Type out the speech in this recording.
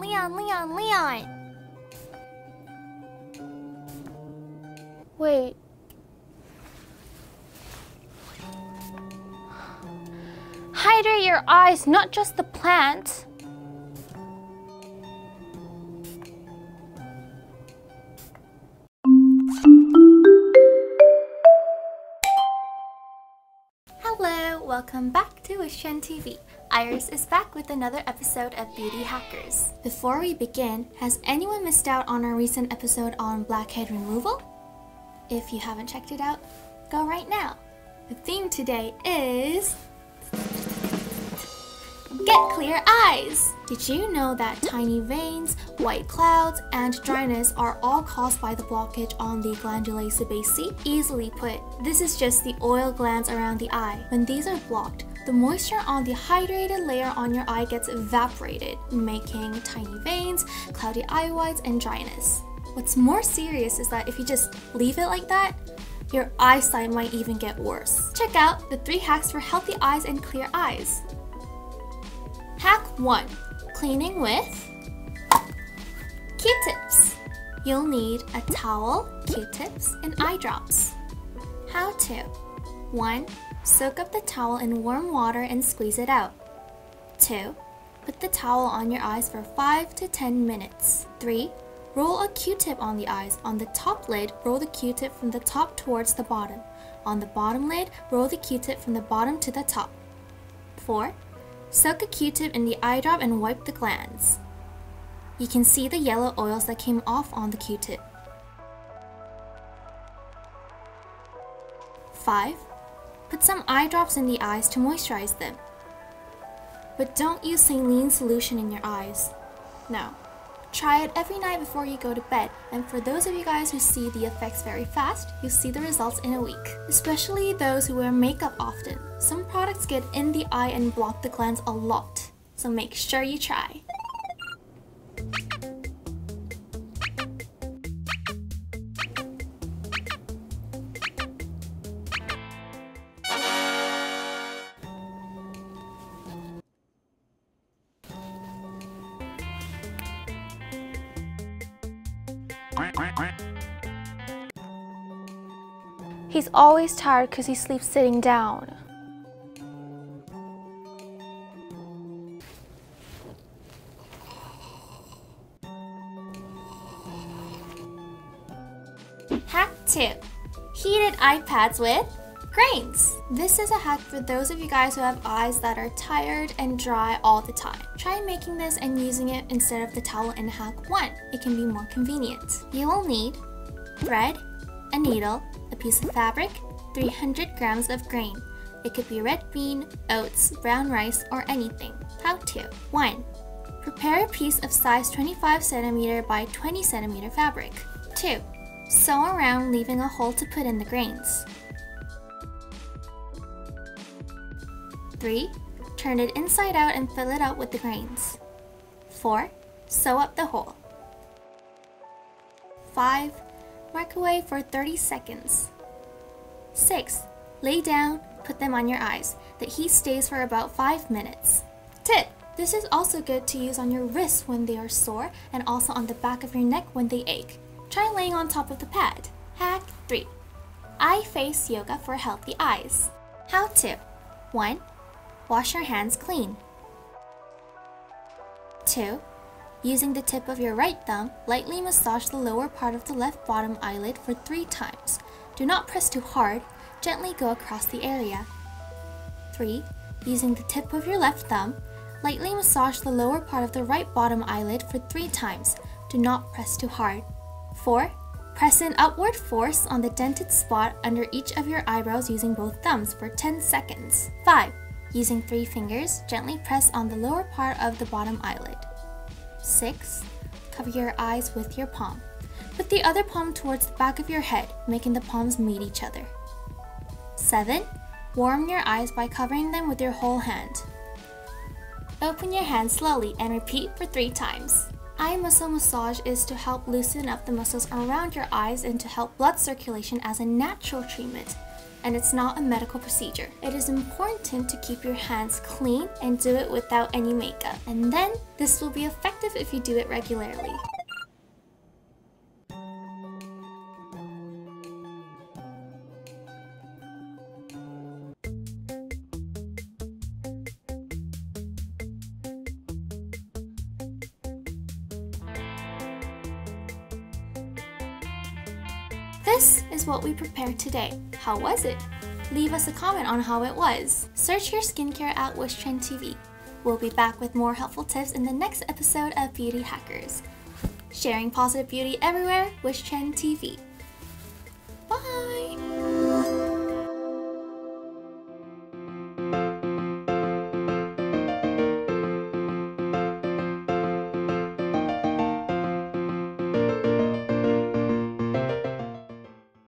Leon! Leon, Leon! Wait. Hydrate your eyes, not just the plant. Welcome back to Wishtrend TV. Iris is back with another episode of Beauty Hackers. Before we begin, has anyone missed out on our recent episode on blackhead removal? If you haven't checked it out, go right now. The theme today is Get clear eyes! Did you know that tiny veins, white clouds, and dryness are all caused by the blockage on the glandulae sebaceae? Easily put, this is just the oil glands around the eye. When these are blocked, the moisture on the hydrated layer on your eye gets evaporated, making tiny veins, cloudy eye whites, and dryness. What's more serious is that if you just leave it like that, your eyesight might even get worse. Check out the three hacks for healthy eyes and clear eyes. Hack 1 Cleaning with Q tips. You'll need a towel, Q tips, and eye drops. How to 1. Soak up the towel in warm water and squeeze it out. 2. Put the towel on your eyes for 5 to 10 minutes. 3. Roll a Q-tip on the eyes. On the top lid, roll the Q-tip from the top towards the bottom. On the bottom lid, roll the Q-tip from the bottom to the top. 4. Soak a Q-tip in the eye drop and wipe the glands. You can see the yellow oils that came off on the Q-tip. 5. Put some eye drops in the eyes to moisturize them. But don't use saline solution in your eyes. No. Try it every night before you go to bed, and for those of you guys who see the effects very fast, you'll see the results in a week. Especially those who wear makeup often. Some products get in the eye and block the glands a lot, so make sure you try. He's always tired because he sleeps sitting down. Hack 2 Heated Eye Pads with grains. This is a hack for those of you guys who have eyes that are tired and dry all the time. Try making this and using it instead of the towel in hack 1. It can be more convenient. You will need thread, a needle, a piece of fabric, 300 grams of grain. It could be red bean, oats, brown rice, or anything. How to 1. Prepare a piece of size 25 cm by 20 cm fabric. 2. Sew around leaving a hole to put in the grains. 3. Turn it inside out and fill it out with the grains. 4. Sew up the hole. 5. Microwave for 30 seconds. 6. Lay down, put them on your eyes. The heat stays for about 5 minutes. Tip! This is also good to use on your wrists when they are sore and also on the back of your neck when they ache. Try laying on top of the pad. Hack 3. Eye face yoga for healthy eyes. How to 1. Wash your hands clean. 2. Using the tip of your right thumb, lightly massage the lower part of the left bottom eyelid for 3 times. Do not press too hard, gently go across the area. 3. Using the tip of your left thumb, lightly massage the lower part of the right bottom eyelid for 3 times. Do not press too hard. 4. Press an upward force on the dented spot under each of your eyebrows using both thumbs for 10 seconds. 5. Using three fingers, gently press on the lower part of the bottom eyelid. 6. Cover your eyes with your palm. Put the other palm towards the back of your head, making the palms meet each other. 7. Warm your eyes by covering them with your whole hand. Open your hand slowly and repeat for 3 times. Eye muscle massage is to help loosen up the muscles around your eyes and to help blood circulation as a natural treatment. And it's not a medical procedure. It is important to keep your hands clean and do it without any makeup. And then this will be effective if you do it regularly. This is what we prepared today. How was it? Leave us a comment on how it was. Search your skincare at WishTrend TV. We'll be back with more helpful tips in the next episode of Beauty Hackers. Sharing positive beauty everywhere, WishTrend TV. Bye!